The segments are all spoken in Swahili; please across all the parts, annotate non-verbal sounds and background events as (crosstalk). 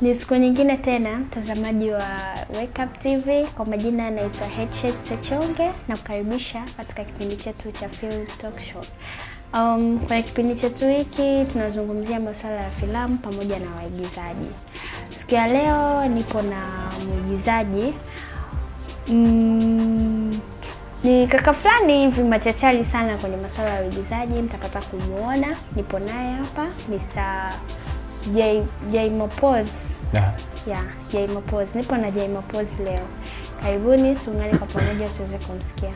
Ni siku nyingine tena, mtazamaji wa Wake Up TV. Kwa majina anaitwa Headshet Sechonge na kukaribisha katika kipindi chetu cha Film Talk Show. Um, kwenye kipindi chetu hiki tunazungumzia masuala ya filamu pamoja na waigizaji. Siku ya leo nipo na mwigizaji mm, ni kaka fulani hivi machachali sana kwenye masuala ya uigizaji, mtapata kumwona. Nipo naye hapa Mr. J, J Mopos. Yeah. Yeah, J Mopos. Nipo na J Mopos leo. Karibuni tuungane kwa pamoja tuweze kumsikia.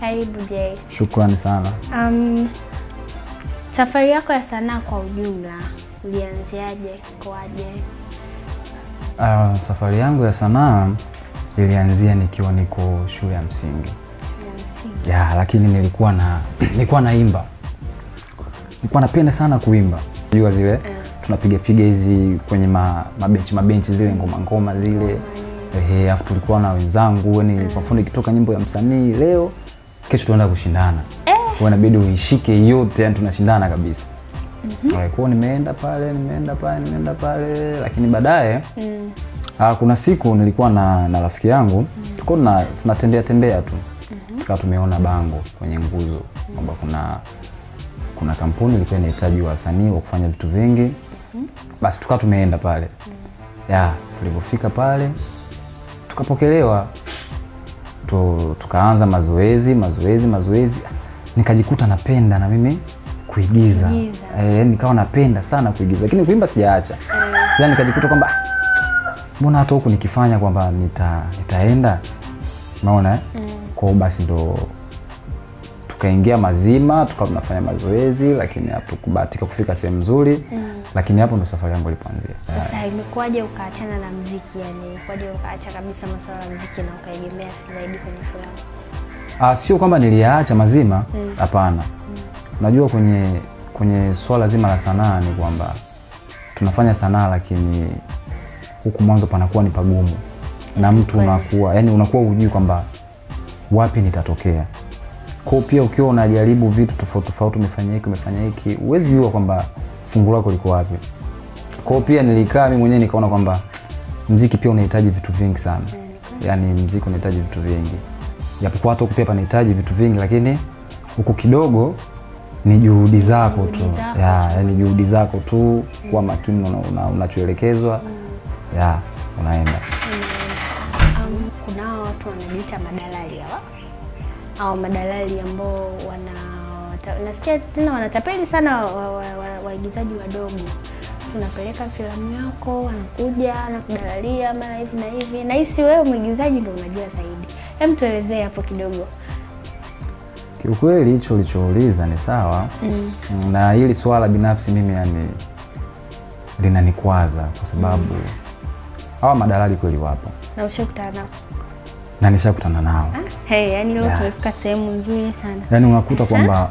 Karibu J. Shukrani sana. Um, safari yako ya sanaa kwa ujumla ulianziaje? Kwaje? Uh, safari yangu ya sanaa ilianzia nikiwa niko shule ya msingi ya lakini nilikuwa na (clears throat) nilikuwa naimba, nilikuwa napenda sana kuimba. Jua zile tunapiga piga hizi kwenye ma, mabenchi mabenchi zile ngoma ngoma zile ehe, afu tulikuwa na wenzangu yani, kwa mfano ikitoka nyimbo ya msanii leo, kesho tunaenda kushindana kwa inabidi uishike yote, yani tunashindana kabisa. Mm-hmm. Kwa nimeenda pale nimeenda pale nimeenda pale, lakini baadaye Mm. Ah, kuna siku nilikuwa na, na rafiki yangu mm. tulikuwa tuna- tunatembea tembea tu mm-hmm. tukawa tumeona bango kwenye nguzo kwamba kuna kuna kampuni ilikuwa inahitaji wasanii wa kufanya vitu vingi mm-hmm. basi tukawa tumeenda pale mm. ya tulipofika pale tukapokelewa tu, tukaanza mazoezi mazoezi mazoezi nikajikuta napenda na mimi kuigiza e, nikawa napenda sana kuigiza lakini kuimba sijaacha yani nikajikuta kwamba "Ah, mbona hata huku nikifanya kwamba nita, nitaenda unaona eh? mm. kwao basi ndo tukaingia mazima tukawa tunafanya mazoezi lakini hatukubahatika kufika sehemu nzuri mm. Lakini hapo ndo safari yangu ilipoanzia Sasa imekuwaje ukaachana na mziki? Yani imekuwaje ukaacha kabisa masuala ya mziki na ukaegemea zaidi kwenye filamu? Ah, sio kwamba niliyaacha mazima hapana Mm. unajua mm. kwenye kwenye swala zima la sanaa ni kwamba tunafanya sanaa lakini huku mwanzo panakuwa ni pagumu na mtu unakuwa yani unakuwa hujui kwamba wapi nitatokea kwao pia ukiwa unajaribu vitu tofauti tofauti umefanya hiki umefanya hiki huwezi jua kwamba fungu lako liko wapi? Kwao pia nilikaa mi mwenyewe nikaona kwamba mziki pia unahitaji vitu vingi sana. Yani mziki unahitaji vitu vingi. Japokuwa hata huku pia panahitaji vitu vingi lakini huku kidogo ni juhudi zako tu. Yani juhudi zako tu kuwa makini unachoelekezwa una- una- ya unaenda. Um, kuna watu wanajiita madalali hawa? Au madalali ambao wana nasikia tena wanatapeli sana waigizaji wa, wa, wa wadogo. Tunapeleka filamu yako, wanakuja nakudalalia mara hivi na hivi. Nahisi wewe mwigizaji ndo unajua zaidi. Hem, tuelezee hapo kidogo. kiukweli hicho ulichouliza ni sawa mm. na hili swala binafsi mimi yani linanikwaza kwa sababu mm. hawa madalali kweli wapo Na ushakutana nao? Na nishakutana nao. Hey, yani leo Yeah. tumefika sehemu nzuri sana. Yani unakuta kwamba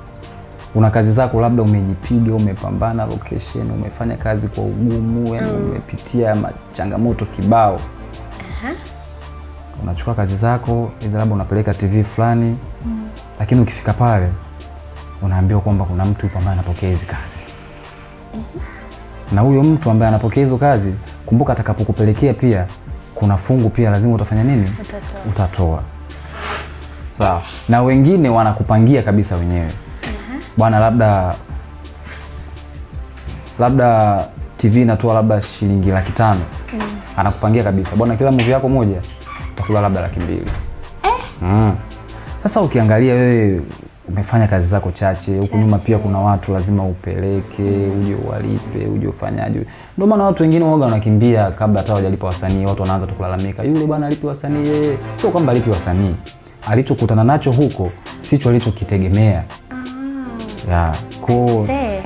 (clears throat) una kazi zako labda umejipiga umepambana location umefanya kazi kwa ugumu yani umepitia machangamoto kibao. Unachukua kazi zako hizo labda unapeleka tv fulani lakini ukifika pale unaambiwa kwamba kuna mtu yupo ambaye anapokea hizi kazi. Na huyo mtu ambaye anapokea hizo kazi kumbuka atakapokupelekea pia kuna fungu pia lazima utafanya nini Utatoa. utatoa sawa na wengine wanakupangia kabisa wenyewe bwana labda labda tv inatoa labda shilingi laki tano mm. anakupangia kabisa bwana kila movie yako moja utakula labda laki mbili eh. mm. sasa ukiangalia wewe umefanya kazi zako chache huku nyuma pia kuna watu lazima upeleke uje uwalipe uje ufanyaje. Ndio maana watu wengine waga wanakimbia kabla hata hawajalipa wasanii watu wanaanza tu kulalamika yule bwana alipi wasanii yeye. Sio kwamba alipi wasanii. Alichokutana nacho huko sicho alichokitegemea. Ya koo See.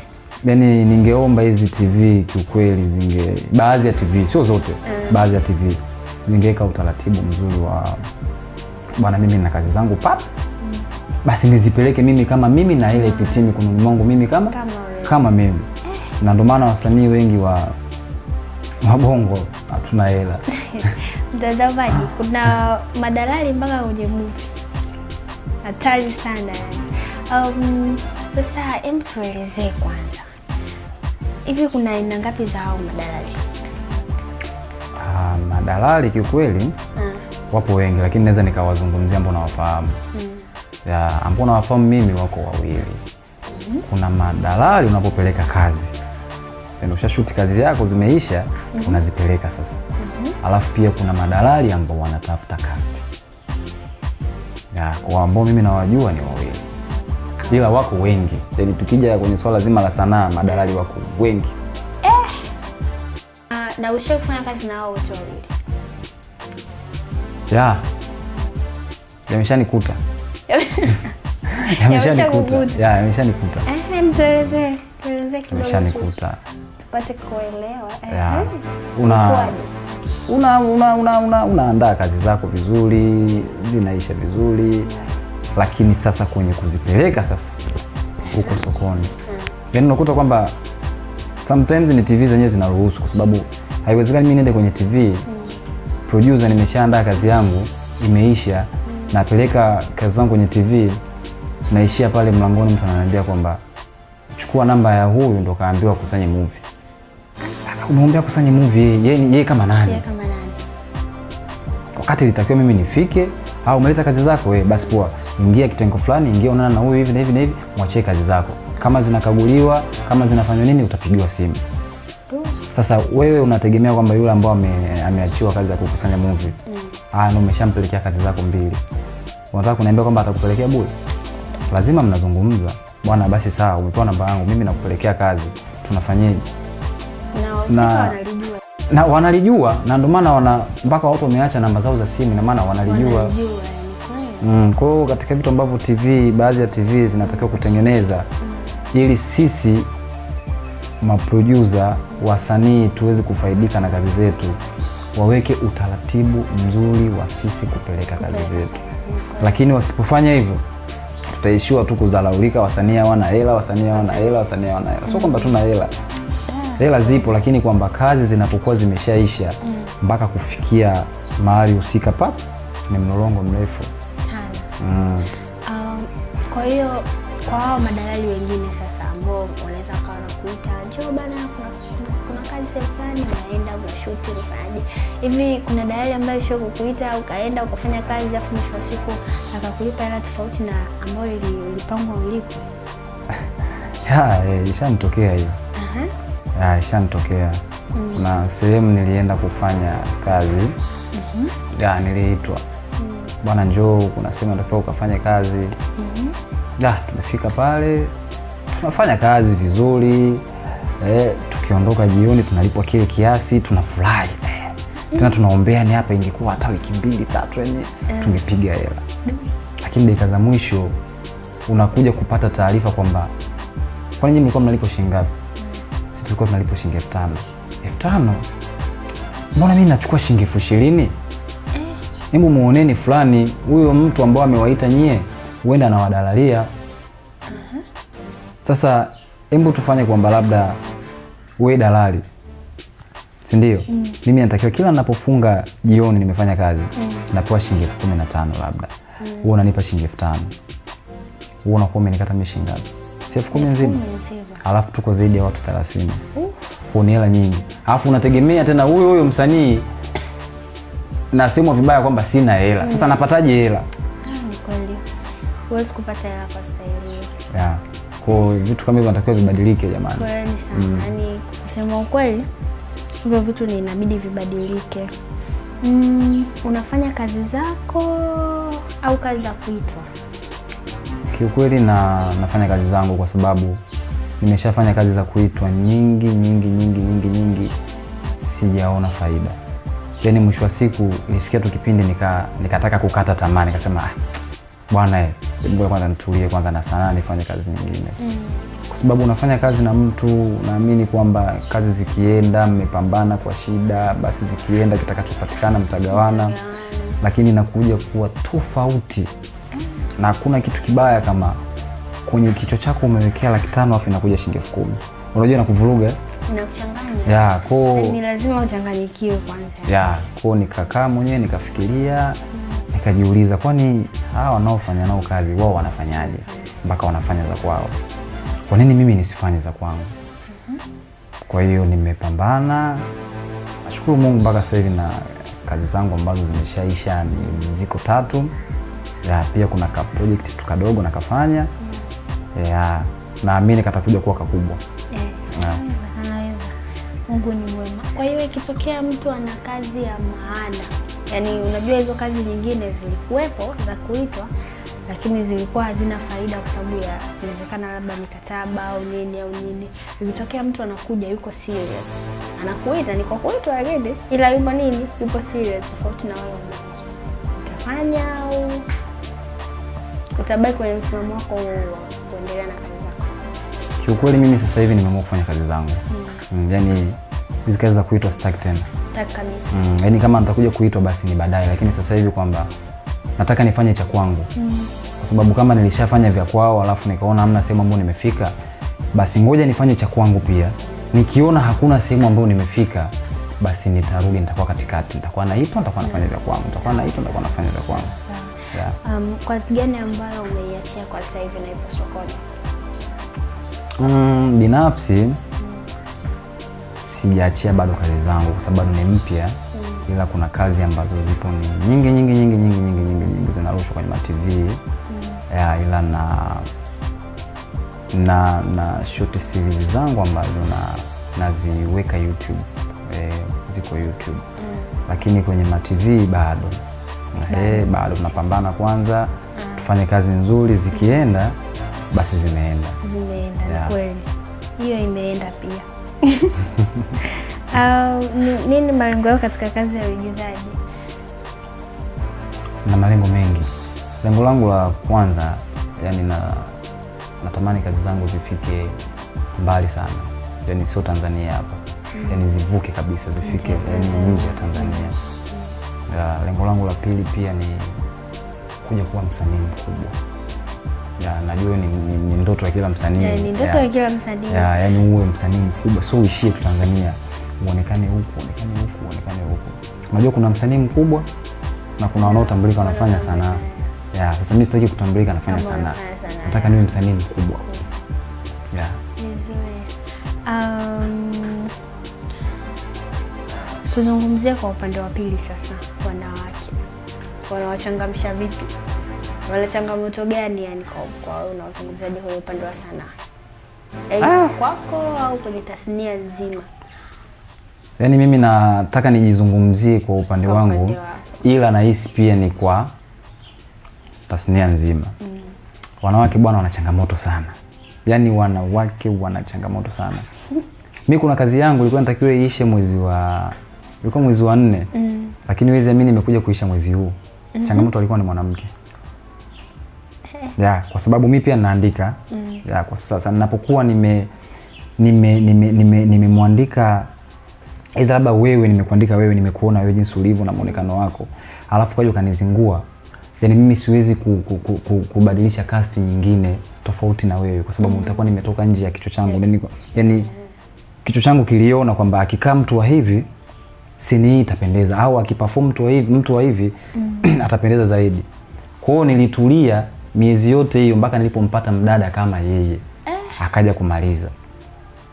yani ningeomba hizi tv kiukweli zinge baadhi ya tv sio zote baadhi ya tv zingeweka utaratibu mzuri wa bwana mimi na kazi zangu pap basi nizipeleke mimi kama mimi na ile ipitie mikononi mwangu mimi kama Kama kama mimi. Eh. na ndio maana wasanii wengi wa mabongo hatuna hela. (laughs) Mtazamaji, kuna madalali mpaka kwenye movie, hatari sana. Um, sasa hem, tuelezee kwanza, hivi kuna aina ngapi za hao madalali? madalali kiukweli Ah, wapo wengi lakini naweza nikawazungumzia ambao nawafahamu ya ambao nawafahamu mimi wako wawili. Kuna madalali unapopeleka kazi. Yaani ushashuti kazi yako zimeisha unazipeleka sasa. Alafu pia kuna madalali ambao wanatafuta cast. Ya kwa ambao mimi nawajua ni wawili. Ila wako wengi. Yani tukija kwenye swala zima la sanaa madalali wako wengi. Ah, na ushawahi kufanya kazi na wao wote wawili? Ya. Yameshanikuta (laughs) yameshanikuta yameshanikuta Ehe, mtuelezee tuelezee kidogo tu, yameshanikuta tupate kuelewa. Una una una una una unaandaa kazi zako vizuri zinaisha vizuri lakini sasa kwenye kuzipeleka sasa huko sokoni. Yaani unakuta kwamba sometimes ni tv zenyewe zinaruhusu kwa sababu haiwezekani mi niende kwenye tv producer nimeshaandaa kazi yangu imeisha napeleka kazi zangu kwenye tv naishia pale mlangoni mtu ananiambia kwamba chukua namba ya huyu ndo kaambiwa kusanye movie. Umeombea kusanye movie yeye ye kama nani? Ye kama nani? Wakati ilitakiwa mimi nifike au umeleta kazi zako we, basi poa ingia kitengo fulani ingia onana na huyu hivi na hivi na hivi mwachie kazi zako. Kama zinakaguliwa kama zinafanywa nini utapigiwa simu. Sasa wewe unategemea kwamba yule ambao ameachiwa kazi ya kukusanya movie? Mm. ndo umeshampelekea kazi zako mbili unataka kuniambia kwamba atakupelekea bure? Lazima mnazungumza. Bwana basi sawa umepewa namba yangu mimi nakupelekea kazi. Tunafanyeje? Na Na- wanalijua. na wanalijua na ndio maana wana mpaka watu wameacha namba zao za simu na maana wanalijua. Wanalijua Mm, kwa hiyo katika vitu ambavyo TV baadhi ya TV zinatakiwa kutengeneza ili sisi maproducer wasanii tuweze kufaidika na kazi zetu, waweke utaratibu mzuri wa sisi kupeleka kazi zetu, lakini wasipofanya hivyo tutaishiwa tu kudharaulika. Wasanii hawana hela, wasanii hawana hela, wasanii hawana hela. Sio kwamba tuna hela, hela zipo, lakini kwamba kazi zinapokuwa zimeshaisha mpaka kufikia mahali husika pap ni mlolongo mrefu. sana Mm. Um, kwa hiyo kwa hao madalali wengine sasa ambao wanaweza wakawa wanakuita njoo bana, kuna, kazi sehemu fulani, unaenda unashuti, unafanyaje hivi. Kuna dalali ambayo sio kukuita ukaenda ukafanya kazi, afu mwisho wa siku akakulipa hela tofauti na ambayo ilipangwa ulipo? (laughs) Eh, ishanitokea hiyo. Ishanitokea. Kuna sehemu nilienda kufanya kazi. Ya, niliitwa. Bwana njoo, kuna sehemu natakiwa ukafanya kazi. mm -hmm. Ah, tumefika pale tunafanya kazi vizuri. Eh, tukiondoka jioni tunalipwa kile kiasi, tunafurahi. Eh, tena tunaombea ni hapa ingekuwa hata wiki mbili tatu yenye tungepiga hela. Lakini dakika za mwisho unakuja kupata taarifa kwamba kwani nyinyi mlikuwa mnalipo shilingi ngapi? Sisi tulikuwa tunalipo shilingi elfu tano. Elfu tano? Mbona mimi nachukua shilingi elfu ishirini? Hebu muoneni fulani huyo mtu ambao amewaita nyie, huenda anawadalalia. Sasa hebu tufanye kwamba labda we dalali, si ndio? Mimi natakiwa kila ninapofunga jioni nimefanya kazi mm. napewa shilingi elfu kumi na tano labda, huo unanipa shilingi elfu tano. Huo unakuwa umenikata mimi shilingi ngapi? Si elfu kumi nzima? Alafu tuko zaidi ya watu 30 Uh, ni hela nyingi, alafu unategemea tena huyo huyo msanii nasemwa vibaya kwamba sina hela. Sasa napataje hela? ah, ni kweli huwezi kupata hela kwa. Yeah. Kwa vitu kama hivyo natakiwa vibadilike jamani. Kweli sana yani, kusema ukweli, hivyo vitu ni inabidi vibadilike. Mm, unafanya kazi zako au kazi za kuitwa? Kiukweli na nafanya kazi zangu kwa sababu nimeshafanya kazi za kuitwa nyingi nyingi nyingi nyingi nyingi, sijaona faida. Yaani mwisho wa siku ilifikia tu kipindi nika nikataka kukata tamaa, nikasema ah, bwana ngoja kwanza nitulie kwanza na sanaa nifanye kazi nyingine. Mm. kwa sababu unafanya kazi na mtu, naamini kwamba kazi zikienda, mmepambana kwa shida, basi zikienda, kitakachopatikana mtagawana, lakini nakuja kuwa tofauti, na hakuna kitu kibaya kama kwenye kichwa chako umewekea laki tano afu inakuja shilingi elfu kumi unajua inakuvuruga eh? Inakuchanganya ya ko ni lazima uchanganyikiwe kwanza. ya koo nikakaa mwenyewe nikafikiria nikajiuliza kwani hawa wanaofanya nao kazi wao wanafanyaje? Mpaka wanafanya za kwao. Kwa nini mimi nisifanye za kwangu? Kwa hiyo nimepambana. Nashukuru mungu mpaka sasa hivi na kazi zangu ambazo zimeshaisha ni ziko tatu. Ya, pia kuna ka project tu kadogo nakafanya. Ya, naamini katakuja kuwa kakubwa anaweza. Mungu ni mwema. Kwa hiyo ikitokea mtu ana kazi ya maana, yaani unajua hizo kazi nyingine zilikuwepo za kuitwa, lakini zilikuwa hazina faida kwa sababu ya inawezekana labda mikataba au nini au nini. Ikitokea mtu anakuja yuko serious, anakuita ni kwa kuitwa lakini, ila yupo nini, yupo serious, tofauti na wale wengine, utafanya au utabaki kwenye msimamo wako wa kuendelea na kazi? Kiukweli mimi sasa hivi nimeamua kufanya kazi zangu mm. Mm, yani hizi kazi za kuitwa sitaki tena kabisa. mm. yani kama nitakuja kuitwa basi ni baadaye lakini sasa hivi kwamba nataka nifanye cha kwangu mm. kwa sababu kama nilishafanya vya kwao alafu nikaona hamna sehemu ambayo nimefika basi ngoja nifanye cha kwangu pia nikiona hakuna sehemu ambayo nimefika basi nitarudi nitakuwa katikati nitakuwa naitwa nitakuwa nafanya vya kwangu nitakuwa naitwa nitakuwa nafanya vya kwangu yeah. Um, kwa gani ambayo umeiachia kwa sasa hivi na ipo sokoni? Mm, binafsi sijaachia bado kazi zangu kwa sababu ni mpya mm. ila kuna kazi ambazo zipo ni nyingi nyingi nyingi nyingi nyingi nyingi nyingi zinarushwa kwenye matv ya, ila na na na shoot series zangu ambazo na naziweka youtube eh, ziko youtube mm. lakini kwenye matv bado Eh, bado tunapambana kwanza tufanye kazi nzuri zikienda basi zimeenda Zimeenda, kweli, hiyo imeenda pia. (laughs) Uh, nini malengo yako katika kazi ya uigizaji? na malengo mengi. Lengo langu la kwanza, yani na natamani kazi zangu zifike mbali sana, yani sio Tanzania hapa, yani zivuke kabisa, zifike Nje ya yani Tanzania. nje ya Tanzania. Lengo langu la pili pia ni kuja kuwa msanii mkubwa. Ya, najua ni, ni, ni ndoto ya kila msanii. Ya, ni ndoto Ya. ya kila msanii. Ya, yani uwe msanii mkubwa, so uishie tu Tanzania, uonekane huku, uonekane huku, uonekane huku. Unajua kuna msanii mkubwa na kuna wanaotambulika wanafanya sanaa. Ya, sasa mimi sitaki kutambulika nafanya sana sanaa. Nataka niwe msanii mkubwa. Ya. Um, tuzungumzie kwa upande wa pili sasa, wanawake wanawachangamsha vipi? Wana changamoto gani yani kwa kwa wewe unaozungumzaje kwenye upande wa sanaa, aidha kwako au kwenye tasnia nzima? Yaani mimi nataka nijizungumzie kwa upande Kwa wangu upande ila nahisi pia ni kwa tasnia nzima. Wanawake bwana wana changamoto sana, yaani wanawake wana changamoto sana. (laughs) mi kuna kazi yangu ilikuwa natakiwa iishe mwezi wa ilikuwa mwezi wa nne Mm. lakini wezi amini imekuja kuisha mwezi huu. Changamoto alikuwa ni mwanamke ya kwa sababu mi pia naandika ya kwa sasa ninapokuwa nime nime nime nime nimemwandika iza labda wewe nimekuandika wewe nimekuona wewe jinsi ulivyo na muonekano wako alafu kaja ukanizingua yani mimi siwezi ku, ku, ku, ku, kubadilisha cast nyingine tofauti na wewe kwa sababu nitakuwa mm. nimetoka nje ya kichwa changu yes. yani kichwa changu kiliona kwamba akikaa mtu wa hivi sini hii itapendeza au akiperform mtu wa hivi, mtu wa hivi mm. (clears throat) atapendeza zaidi. Kwa hiyo nilitulia miezi yote hiyo mpaka nilipompata mdada kama yeye eh. akaja kumaliza.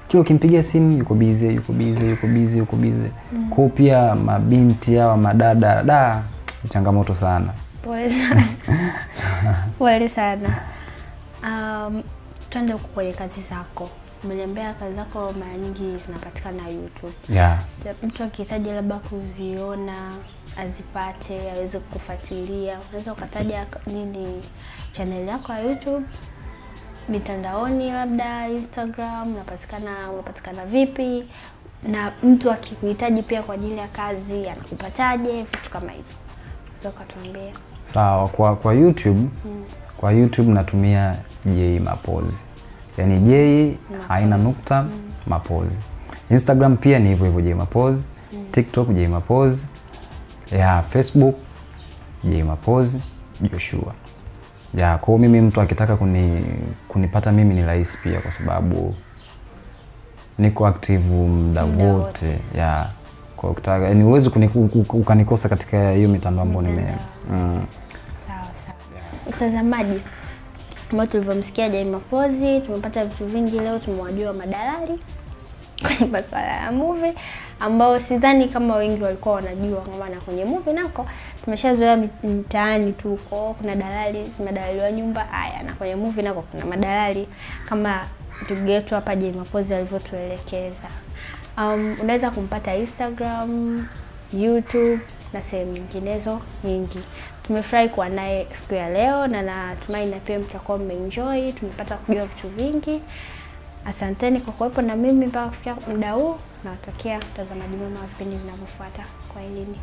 Kila ukimpigia simu yuko bize, yuko bize, yuko bize, yuko bize. Kwa hiyo pia mabinti hawa madada da changamoto sana. Pole sana. (laughs) Pole sana. Um, twende huku kwenye kazi zako. Umeniambia kazi zako mara nyingi zinapatikana YouTube. Yeah. Mtu akihitaji labda kuziona azipate aweze kukufuatilia, unaweza ukataja nini channel yako ya YouTube mitandaoni, labda Instagram, unapatikana unapatikana vipi, na mtu akikuhitaji pia kwa ajili ya kazi anakupataje, vitu kama hivyo, unaweza tuambie. Sawa, kwa kwa YouTube kwa YouTube natumia J Mapozi, yani J haina nukta Mapozi. Instagram pia ni hivyo hivyo J Mapozi, TikTok J Mapozi, ya Facebook J Mapozi. Joshua. Ya, kwa mimi mtu akitaka kuni, kunipata mimi ni rahisi pia kwa sababu niko active muda wote. Ya. Kwa ukitaka yani uwezi ukanikosa katika hiyo mitandao ambayo nime mm. Sawa sawa. Mtazamaji, ambao tulivyomsikia Jay Mapozi, tumepata vitu vingi leo. Tumewajua madalali (laughs) kwenye masuala ya movie ambao sidhani kama wengi walikuwa wanajua kwamba na kwenye movie nako tumeshazoea mtaani tu ko kuna dalali madalali wa nyumba haya na kwenye movie nako kuna madalali kama ndugu yetu hapa Jemapozi Mapozi alivyotuelekeza um, unaweza kumpata Instagram YouTube na sehemu nyinginezo nyingi. Tumefurahi kuwa naye siku ya leo na natumai na pia mtakuwa mmeenjoy. Tumepata kujua vitu vingi. Asanteni kwa kuwepo na mimi mpaka kufikia muda huu. Nawatakia mtazamaji mwema wa vipindi vinavyofuata. Kwa elini.